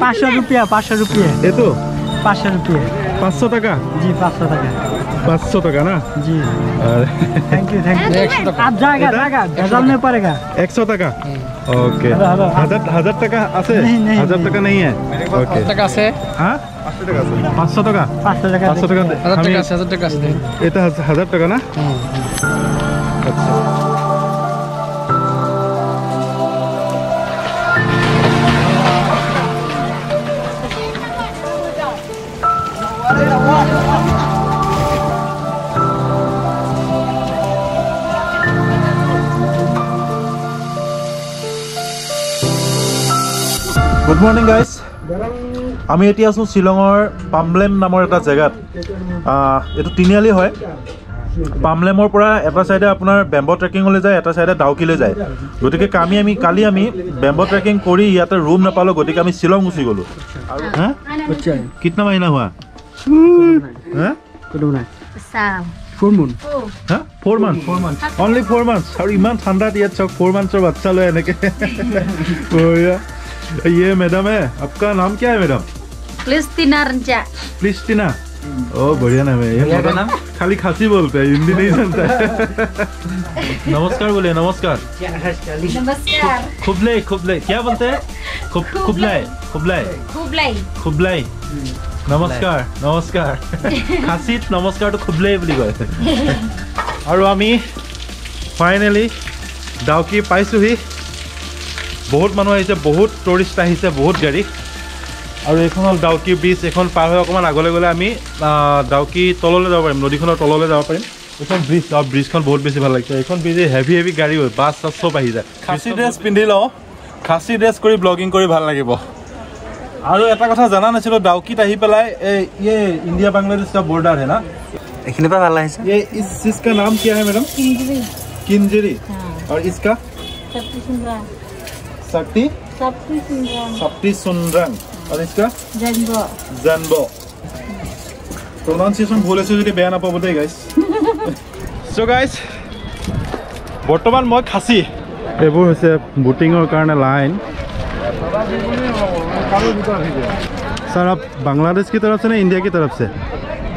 পাঁচশো রুপিয়া পাঁচশো রুপিয়া এইটো পাঁচশো रुपये পাঁচশ টকা जी पाँच सौ टका পাঁচশ টকা না जी আর थैंक यू थैंक यू आप जाएगा जाएगा गजल में पड़ेगा একশ টাকা ওকে हेलो, हेलो। হাজার হাজার টাকা আছে नहीं, नहीं, হাজার नहीं। টাকা নেই ওকে টাকা আছে হ্যাঁ পাঁচশো টাকা पाँच सौ टका পাঁচশো টাকা হাজার আমি টাকা আছে হাজার টাকা আছে এটা হাজ- হাজার টাকা না আচ্ছা মৰ্ণিং গাইজ আমি এতিয়া আছোঁ শ্বিলঙৰ পামলেম নামৰ এটা জেগাত। এইটো তিনিআলি হয়। পামলেমৰ পৰা এটা ছাইডে আপোনাৰ বেম্ব ট্ৰেকিঙলৈ যায় এটা ছাইডে ডাউকিলৈ যায়। গতিকে কামি আমি কালি আমি বেম্ব' ট্ৰেকিং কৰি ইয়াতে ৰুম নাপালোঁ গতিকে আমি শ্বিলং গুচি গ'লোঁ। কিতনা মাহিনা হোৱা? Oh। ইমান ঠাণ্ডাত ইয়াত চাওক ফ'ৰ মান্থৰ বাচ্ছা লয় এনেকৈ। ये मैडम है आपका नाम क्या है मैडम Kristina Renca. क्रिस्टीना ओ बढ़िया नाम है ये नाम खाली खासी बोलते हैं हिंदी नहीं जानता है नमस्कार बोले नमस्कार Namaskar. खुबले खुबले क्या बोलते हैं खुब खुबलाई खुबलाई Kublai. খুবলাই নমস্কাৰ নমস্কাৰ খাচীত নমস্কাৰটো খুবলাই বুলি কয় আৰু আমি ফাইনেলি ডাউকি পাইছোঁহি বহুত মানুহ আহিছে বহুত টুৰিষ্ট আহিছে বহুত গাড়ী। আৰু এইখন হ'ল ডাউকি ব্ৰিজ এইখন পাৰ হৈ অকণমান আগলৈ গ'লে আমি ডাউকি তললৈ যাব পাৰিম নদীখনৰ তললৈ যাব পাৰিম। এইখন ব্ৰিজ আৰু ব্ৰিজখন বহুত বেছি ভাল লাগিছে। এইখন ব্ৰিজ হেভি হেভি গাড়ী হয় বাছ চাছ চব আহি যায়। খাচী ড্ৰেছ পিন্ধি লওঁ খাচী ড্ৰেছ কৰি ব্লগিং কৰি ভাল লাগিব। আৰু এটা কথা জনা নাছিলোঁ ডাউকিত আহি পেলাই এই ইণ্ডিয়া বাংলাদেশ বৰ্ডাৰ হে না? এইখিনি পৰা ভাল লাগিছে ইচকা নাম কি আহে মেডাম কিঞ্জিৰি কিঞ্জিৰি আৰু ইচকা? शक्ति Sabtu Sundra. शक्ति सुंदरंग और इसका Janbo. জানবো প্ৰনাউন্সিয়েশ্যন ভুল আছে যদি বেয়া নাপাব দেই গাইছ চ' গাইছ বৰ্তমান মই খাচী এইবোৰ হৈছে বুটিঙৰ কাৰণে লাইন सर आप बांग्लादेश की तरफ से ना इंडिया की तरफ से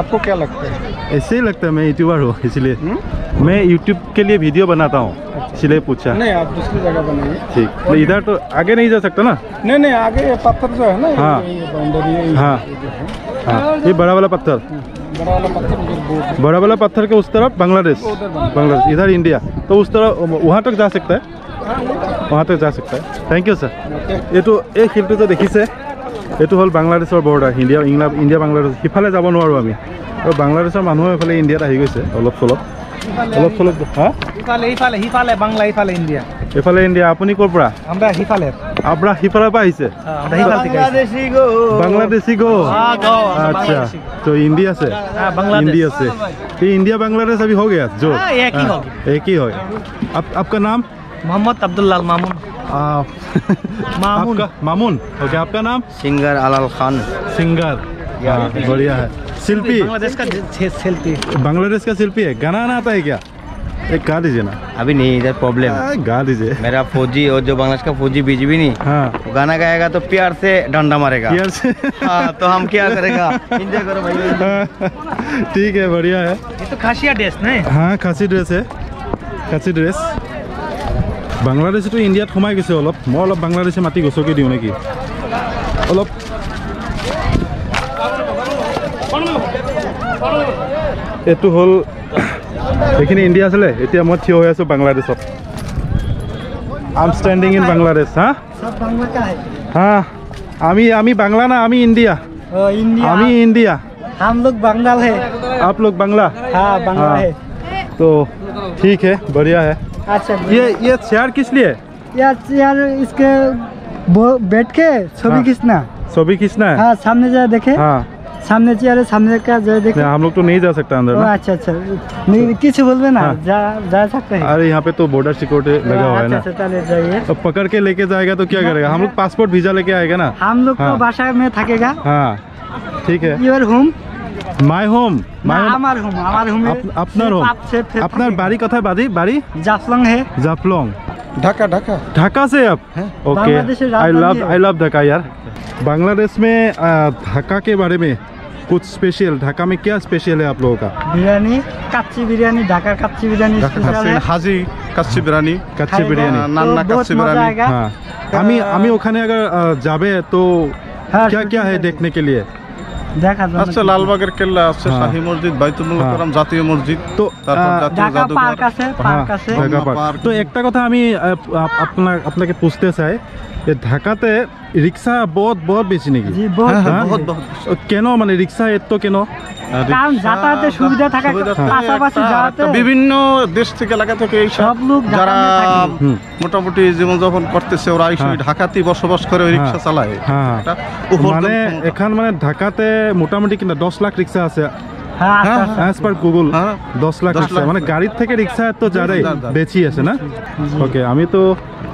आपको क्या लगता है ऐसे ही लगता है मैं यूट्यूबर हूँ इसलिए। हम्म? मैं यूट्यूब के लिए वीडियो बनाता हूँ अच्छा। इसलिए पूछा। नहीं आप दूसरी जगह बनाइए। ठीक। नहीं इधर तो आगे नहीं जा सकता ना? नहीं नहीं आगे पत्थर जो है ना हाँ। हाँ हाँ। ये बड़ा वाला पत्थर। हम्म, बड़ा वाला पत्थर के उस तरफ़ बांग्लादेश। बांग्लादेश। इधर इंडिया तो उस तरफ़ वहाँ तक जा सकता है? हाँ, वहाँ तक। जा सकता है। थैंक यू सर ये तो एक हिल तो देखी से এইটো হ'ল বাংলাদেশৰ বৰ্ডাৰ ইণ্ডিয়া ইংলা ইণ্ডিয়া বাংলাদেশ সিফালে যাব নোৱাৰোঁ আমি আৰু বাংলাদেশৰ মানুহে এইফালে ইণ্ডিয়াত আহি গৈছে অলপ চলপ অলপ চলপ হা ইফালে ইফালে সিফালে বাংলা ইফালে ইণ্ডিয়া এইফালে ইণ্ডিয়া আপুনি ক'ৰ পৰা আমরা সিফালে আপোনাৰ সিফালৰ পৰা আহিছে আমরা সিফাল থেকে বাংলাদেশি গো বাংলাদেশী গো अच्छा तो हिंदी से हाँ, बांग्लादेश। हिंदी से ये इंडिया बांग्लादेश अभी हो गया जो हाँ, एक ही हो हाँ, एक ही हो गया आप, आपका नाम मोहम्मद अब्दुल्लाल मामून आप मामून। आपका मामून। ओके आपका नाम? सिंगर अलाल खान। सिंगर। हाँ, बढ़िया है। शिल्पी? बांग्लादेश का शिल्पी। बांग्लादेश का शिल्पी है। गाना आना आता है क्या? एक गा दीजिए ना। अभी नहीं इधर प्रॉब्लम हाँ, गा दीजिए। मेरा फौजी और जो बांग्लादेश का फौजी बीज भी नहीं हाँ। गाना गाएगा तो प्यार से डंडा मारेगा। प्यार से। हाँ, तो हम क्या करेगा? करो भाई। ठीक है बढ़िया है। ये तो खासिया ड्रेस नहीं हाँ। खासी ड्रेस है। खासी ड्रेस বাংলাদেশীটো ইণ্ডিয়াত সোমাই গৈছে অলপ মই অলপ বাংলাদেশী মাটি গছকি দিওঁ নেকি অলপ এইটো হ'ল এইখিনি ইণ্ডিয়া আছিলে এতিয়া মই থিয় হৈ আছোঁ বাংলাদেশত আম ষ্টেণ্ডিং ইন বাংলাদেশ হা सब बांग्ला का है হা আমি আমি বাংলা না আমি ইণ্ডিয়া इंडिया আমি ইণ্ডিয়া हम लोग बंगाल है आप लोग बांग्ला हाँ बांग्ला हाँ। है तो ठीक है बढ़िया है अच्छा ये ये चेयर किस लिए? यार चेयर इसके बैठ के छवि हाँ। खींचना। छवि खींचना हाँ? सामने जाए देखे। हाँ। सामने चेयर है सामने का जो देखे। हम लोग तो नहीं जा सकता अंदर अच्छा अच्छा। नहीं किस बोल ना हाँ। जा जा सकते हैं। अरे यहाँ पे तो बॉर्डर सिक्योरिटी हाँ, लगा हुआ है अच्छा, ना। अच्छा, जाइए। तो पकड़ के लेके जाएगा तो क्या करेगा? हम लोग पासपोर्ट वीज़ा लेके आएगा ना। हम लोग तो हाँ। भाषा में थकेगा। हाँ। ठीक है। Your home my home my home আমার হোম আমার হোম আপনার হোম আপনার বাড়ি কোথায় বাড়ি বাড়ি জাফলং হে জাফলং ढाका ढाका ढाका से आप okay Bangladesh say I love राजधानी है। आई लव ढाका यार बांग्लादेश में आ, ढाका के बारे में कुछ स्पेशल ढाका में क्या स्पेशल है आप लोगों का बिरयानी कच्ची बिरयानी ढाका कच्ची बिरयानी स्पेशल है हाजी कच्ची बिरानी कच्चे खाएगा बिरयानी तो नान्ना बहुत कच्ची मजा बिरयानी। आएगा हाँ আমি আমি ওখানে अगर आ, जाबे तो हाँ, क्या क्या है देखने के लिए দেখা যাবে আছে লালবাগের কেল্লা আছে। শাহী মসজিদ বাইতুল। মোকাররম জাতীয় মসজিদ তো ঢাকা পার্ক আছে পার্ক আছে। তো একটা কথা আমি আপ- আপ- আপনার আপনাকে পুছতে চাই যে ঢাকাতে রিক্সা বহুত বহুত বেশি নাকি? কেন মানে রিক্সা এত কেন? কারণ যাতায়াতের সুবিধা থাকার সুবিধা থাকে পাশাপাশি একটা- যাতে একটা বিভিন্ন দেশ থেকে এলাকা থেকে এই সব লোক ঢাকা যারা নিয়ে থাকে। হুম। মোটামুটি জীবনযাপন করতেছে ওরা এই হ্যাঁ। ঢাকাতেই বসবাস করে ওই রিক্সা চালায় হ্যাঁ এটা উপার্জন মানে ক্ষমতা। এখান মানে ঢাকাতে মোটামুটি কিনা দশ লাখ রিক্সা আছে হ্যাঁ আস্তে হ্যাঁ, আস্তে। অ্যাজ পার গুগল হ্যাঁ। দশ লাখ দশ রিক্সা লাখ। মানে গাড়ির থেকে রিক্সা তো যারাই जा- जा- বেশি আছে না ओके আমি তো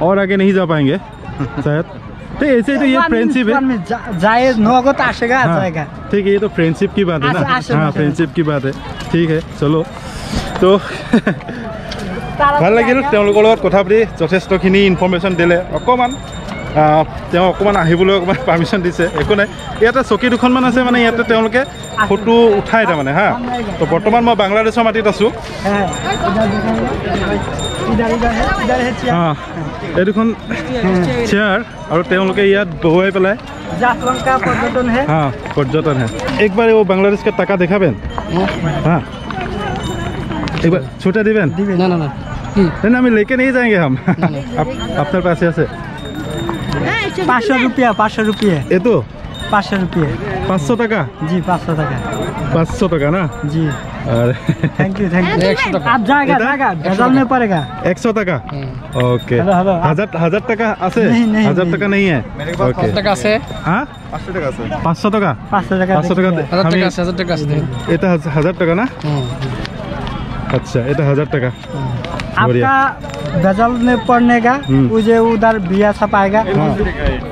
और आगे नहीं जा पाएंगे शायद तो ऐसे तो ये वन मिनट, फ्रेंडशिप है वन मिनट, जा- जाए नगद आशेगा आ हाँ, जाएगा ठीक है ये तो फ्रेंडशिप की बात है ना आशा- आशा- हाँ आशा। फ्रेंडशिप की बात है ঠিক है চলো তো ভাল লাগিল তেওঁলোকৰ লগত কথা পাতি যথেষ্টখিনি ইনফৰ্মেশ্যন দিলে অকণমান আহ, তেওঁ অকণমান আহিবলৈ অকণমান পাৰ্মিশ্যন দিছে একো নাই ইয়াতে চকী দুখনমান আছে মানে ইয়াতে তেওঁলোকে ফটো উঠাই তাৰমানে হা তো বৰ্তমান মই বাংলাদেশৰ মাটিত আছোঁ হ্যাঁ इधर दिखाएगा। इधर इधर है इधर है চেয়ার। অঁ এই দুখন চেয়াৰ আৰু তেওঁলোকে ইয়াত বহুৱাই পেলাই জাফলঙ্কা পর্যটন है हाँ पर्यटन है एक बार वो बांग्लादेश का टाका देखाबेन हाँ एक बार छोटा दिबेन ना ना ना नहीं ना, हमें लेके नहीं जाएंगे हम आप আপনার পাশে আছে পাঁচশো রুপিয়া পাঁচশো রুপিয়া এ তো পাঁচশো রুপিয়া পাঁচশো টাকা जी पाँच सौ टका পাঁচশো টাকা না जी আর थैंक यू थैंक यू आप जाएगा इधर? जाएगा भेजल में पड़ेगा একশো টাকা ওকে हेलो हेलो হাজার হাজার টাকা আছে नहीं, नहीं, হাজার नहीं। টাকা নেই হ্যাঁ ওকে টাকা আছে হ্যাঁ পাঁচশো টাকা আছে পাঁচশো টাকা पाँच सौ टका পাঁচশো টাকা देखिए। হাজার আমি টাকা আছে হাজার টাকা আছে দেখেন। এটা হাজ- হাজার টাকা না আচ্ছা এটা হাজার টাকা बढ़िया। आपका गजल में पढ़ने का हम्म। वो जो उधर बिया छपाएगा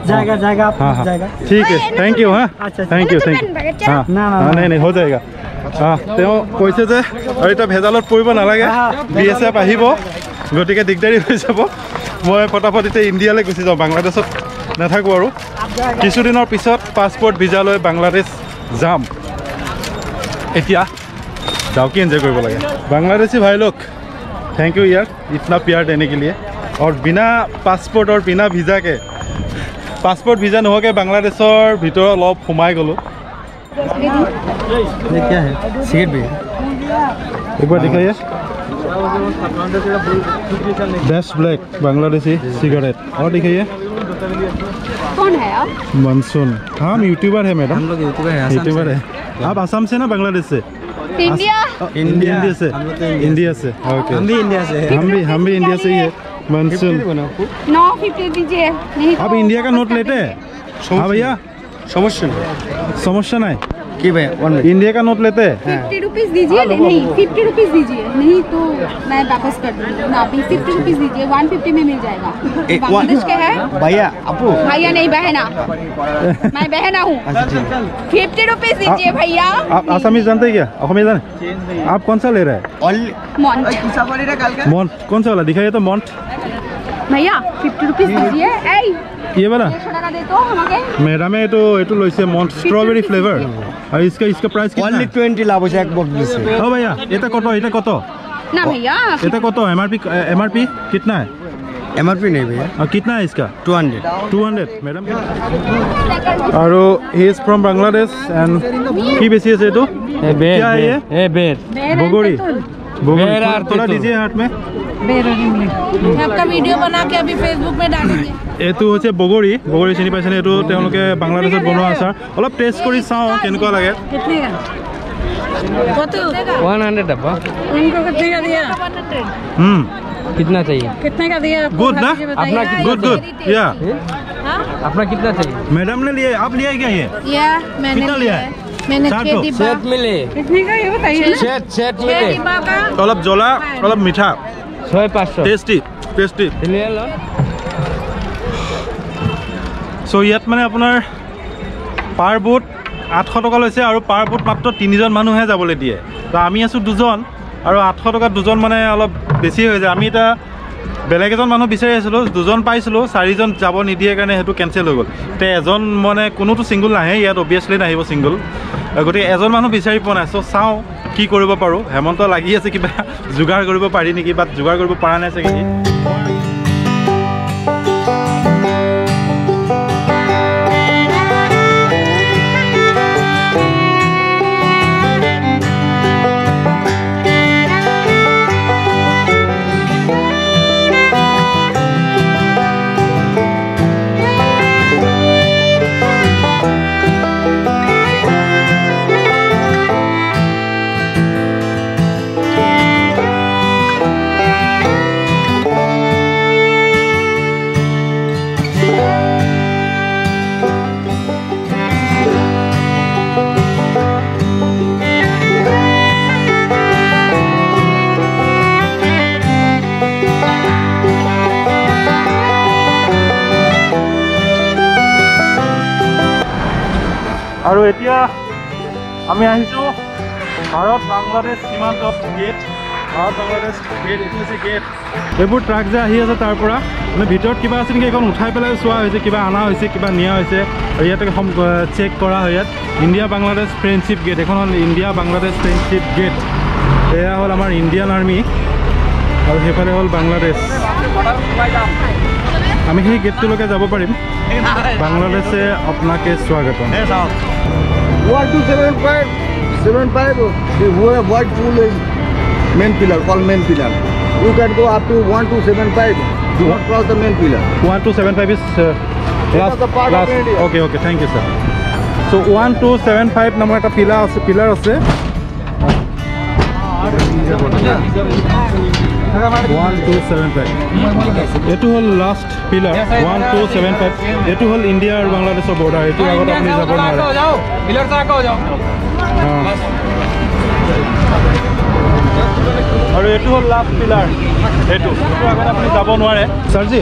जाएगा जाएगा आप हाँ हाँ जाएगा ठीक है थैंक यू हाँ अच्छा, थैंक यू थैंक यू हाँ না, না, हाँ না। नहीं नहीं हो जाएगा অঁ তেওঁ কৈছে যে আৰু এতিয়া ভেজালত পৰিব নালাগে হা, বি এছ এফ আহিব গতিকে দিগদাৰী হৈ যাব মই পটাপট এতিয়া ইণ্ডিয়ালৈ গুচি যাওঁ বাংলাদেশত নাথাকোঁ আৰু কিছুদিনৰ পিছত পাছপৰ্ট ভিজা লৈ বাংলাদেশ যাম এতিয়া যাওঁকি এনজয় কৰিব লাগে বাংলাদেশী ভাই লোক थैंक यू यार इतना प्यार देने के लिए और बिना पासपोर्ट और बिना वीज़ा के পাছপৰ্ট ভিজা নোহোৱাকৈ বাংলাদেশৰ ভিতৰত অলপ সোমাই গ'লোঁ ये क्या है? सिगरेट भी एक बार दिखाइए। बेस्ट ब्लैक बांग्लादेशी सिगरेट और दिखाइए। कौन है आप? मनसून हाँ हम यूट्यूबर है मैडम हम लोग यूट्यूबर है यूट्यूबर है। आप आसाम से ना बांग्लादेश से? इंडिया इंडिया से। हम तो इंडिया इंडिया से। ओके हम भी इंडिया से हम भी हम भी इंडिया से ही है। मनसून नौ फिफ्टी दीजिए आप तो इंडिया का नोट लेते हैं? हाँ भैया। समस्या नहीं। समस्या नहीं? इंडिया का नोट लेते? हैं दीजिए। हाँ, नहीं दीजिए। नहीं तो मैं वापस कर ना दीजिए। वन फिफ्टी में मिल जाएगा। बांग्लादेश के है? भैया अपू। भैया नहीं बहना। मैं बहना हूँ। अच्छा, अच्छा। फिफ्टी रुपीज़ हाँ। दीजिए भैया। आप आसामी जानते क्या? असमी जाने। आप कौन सा ले रहे हैं? मॉन्ट कौन सा वाला? दिखाइए तो मॉन्ट भैया फिफ्टी रुपीज़ दीजिए। ये वाला? एक सौ টাকা दे तो আমাকে মেডামে এইটো এইটো লৈছে মন্ট ষ্ট্ৰবেৰী ফ্লেভাৰ আৰু इसका इसका प्राइस कितना ओनली है ट्वेंटी लाभ हो एक बॉक्स से ओ भैया এটা কত এটা কত ना भैया এটা কত एमआरपी एमआरपी कितना है एम आर पी नहीं भैया और कितना है इसका टू हंड्रेड 200 मैडम আৰু he is from Bangladesh and কি বেছি আছে এইটো क्या है ये এ বের বগৰী বগৰী बेर और थोड़ा तेतुल। दीजिए हाथ में आपका वीडियो बना के अभी फेसबुक में डालेंगे এইটো হৈছে বগৰী বগৰী চিনি পাইছেনে এইটো তেওঁলোকে বাংলাদেশত বনোৱা আচাৰ অলপ টেষ্ট কৰি চাওঁ কেনেকুৱা লাগে कितने का कत ওয়ান হান্ড্রেড আপা उनको कितने का दिया হুম कितना चाहिए कितने का दिया आपको गुड ना भाभी जी बताइए। अपना गुड गुड या अपना कितना चाहिए मैडम ने लिए आप लिए क्या ये या मैंने कितना लिया है मैंने चार छह सौ। डिब्बा सेट मिले कितने का ये बताइए ना सेट सेट छह मिले डिब्बा का অলপ জ্বলা অলপ মিঠা ছয় পাঁচশো টেষ্টি টেষ্টি লিয়ে লো চ' ইয়াত মানে আপোনাৰ পাৰ বুট আঠশ টকা লৈছে আৰু পাৰ বুট মাত্ৰ তিনিজন মানুহে যাবলৈ দিয়ে তো আমি আছোঁ দুজন আৰু আঠশ টকাত দুজন মানে অলপ বেছি হৈ যায় আমি এতিয়া বেলেগ এজন মানুহ বিচাৰি আছিলোঁ দুজন পাইছিলোঁ চাৰিজন যাব নিদিয়ে কাৰণে সেইটো কেঞ্চেল হৈ গ'ল। এতিয়া এজন মানে কোনোতো ছিংগুল নাহে ইয়াত অভিয়াছলি নাহিব ছিংগুল গতিকে এজন মানুহ বিচাৰি পোৱা নাই চ' চাওঁ কি কৰিব পাৰোঁ। হেমন্ত লাগি আছে কিবা যোগাৰ কৰিব পাৰি নেকি বাট যোগাৰ কৰিব পৰা নাই চাগে আৰু এতিয়া আমি আহিছোঁ ভাৰত বাংলাদেশ সীমান্তত গেট। ভাৰত বাংলাদেশ গেট এইটো হৈছে গেট। এইবোৰ ট্ৰাক যে আহি আছে তাৰ পৰা মানে ভিতৰত কিবা আছে নেকি? এইখন উঠাই পেলাই চোৱা হৈছে কিবা অনা হৈছে কিবা নিয়া হৈছে। আৰু ইয়াতে চেক কৰা হয় ইয়াত। ইণ্ডিয়া বাংলাদেশ ফ্ৰেণ্ডশ্বিপ গেট এইখন হ'ল ইণ্ডিয়া বাংলাদেশ ফ্ৰেণ্ডশ্বিপ গেট এয়া হ'ল আমাৰ ইণ্ডিয়ান আৰ্মি আৰু সেইফালে হ'ল বাংলাদেশ। আমি সেই গেটটোলৈকে যাব পাৰিম। বাংলাদেশে আপোনাকে স্বাগত five is okay okay thank you sir so' one two seven five নামৰ এটা পিলাৰ আছে পিলাৰ আছে. Ah, one two seven five এইটো হ'ল last pillar one two seven five এইটো হ'ল ইণ্ডিয়া আৰু বাংলাদেশৰ বৰ্ডাৰ এইটোৰ আগত আপুনি যাব নোৱাৰে। অঁ। और ये टू लास्ट पिलर ये तो अगर अपनी जाबो नोरे सर जी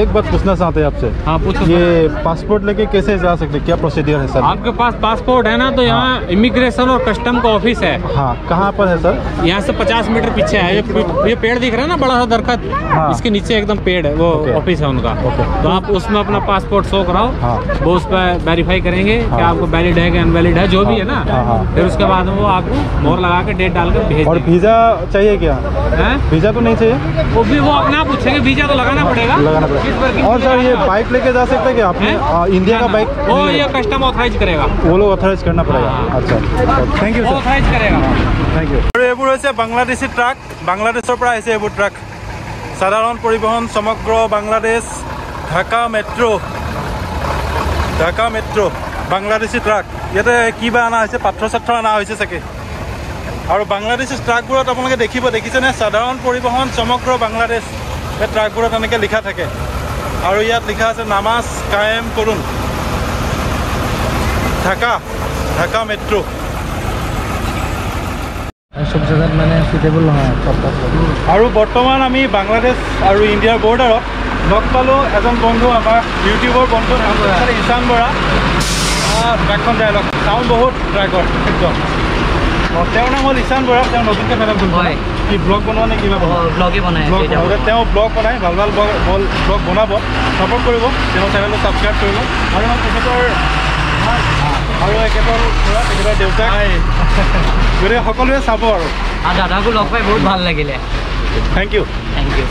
एक बात पूछना चाहते हैं आपसे हाँ पूछो ये पासपोर्ट लेके कैसे जा सकते हैं क्या प्रोसीडियर है सर आपके पास पासपोर्ट है ना तो यहाँ इमिग्रेशन और कस्टम का ऑफ़िस है। हाँ कहाँ पर है सर यहाँ से 50 मीटर पीछे है। ये ये पेड़ दिख रहा है ना बड़ा सा दरखत? हाँ। इसके नीचे एकदम पेड़ है वो ऑफ़िस है उनका। तो आप उसमें अपना पासपोर्ट शो कराओ। हाँ। वो उस पर वेरीफाई करेंगे कि हाँ। आपको वैलिड है कि अनवैलिड है जो भी है। ना। हाँ, हाँ। फिर उसके बाद वो आपको मोर लगा के डेट डालकर भेज और वीज़ा चाहिए क्या हैं? वीज़ा तो नहीं चाहिए वो भी वो अपना पूछेंगे वीजा तो लगाना पड़ेगा लगाना किस पर- पड़ेगा किस और पर सर ये लगाना? बाइक लेके जा सकते हैं क्या आपने हैं? आ, इंडिया का ना, बाइक ना, वो ये कस्टम ऑथराइज करेगा वो लोग অথৰাইজ करना पड़ेगा हाँ। अच्छा थैंक यू वो सर ऑथराइज करेगा থেংক ইউ আৰু এইবোৰ হৈছে বাংলাদেশী ট্ৰাক বাংলাদেশৰ পৰা আহিছে এইবোৰ ট্ৰাক সাধাৰণ পৰিবহণ সমগ্ৰ Bangladesh Dhaka metro Dhaka metro Bangladeshi truck ইয়াতে কিবা অনা হৈছে পাথৰ চাথৰ অনা হৈছে চাগে আৰু বাংলাদেশী ট্ৰাকবোৰত আপোনালোকে দেখিব দেখিছেনে? সাধাৰণ পৰিবহণ সমগ্ৰ বাংলাদেশ। এই ট্ৰাকবোৰত এনেকৈ লিখা থাকে। আৰু ইয়াত লিখা আছে নামাজ কায়েম কৰোঁ ঢাকা ঢাকা মেট্ৰ' সব জায়গাত মানে নহয় আৰু বৰ্তমান আমি বাংলাদেশ আৰু ইণ্ডিয়াৰ বৰ্ডাৰত লগ পালোঁ এজন বন্ধু আমাৰ ইউটিউবৰ বন্ধু ঈশান বৰা। যাই লওক। চাউণ্ড বহুত ট্ৰাকৰ একদম। তেওঁৰ নাম হ'ল ঈশান বৰা তেওঁ নতুনকৈ চেনেল হয়। কি ব্লগ বনোৱা নে কিবা ব্লগে বনাই? বনাব তেওঁ ব্লগ বনাই ভাল ভাল ব্লগ ব্লগ বনাব ছাপৰ্ট কৰিব তেওঁৰ চেনেলটো ছাবস্ক্ৰাইব কৰিব আৰু মই তেখেতৰ আৰু একেবাৰ খুৰা তেখেতৰ দেউতাক গতিকে সকলোৱে চাব আৰু। দাদাকো লগ পাই বহুত ভাল লাগিলে। Thank U thank U